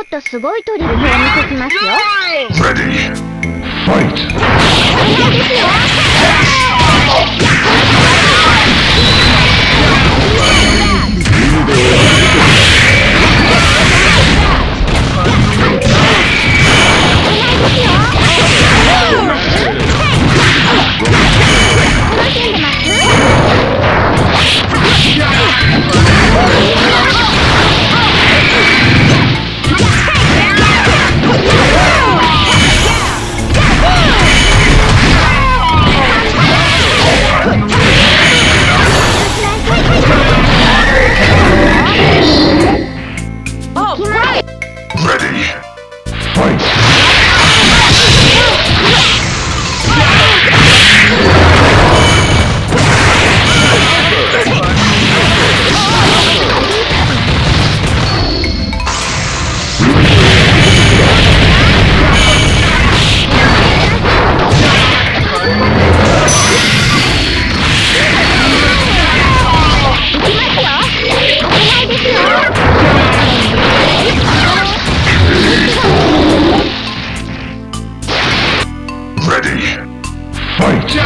もっとすごいトリックを見せきますよ。Fight!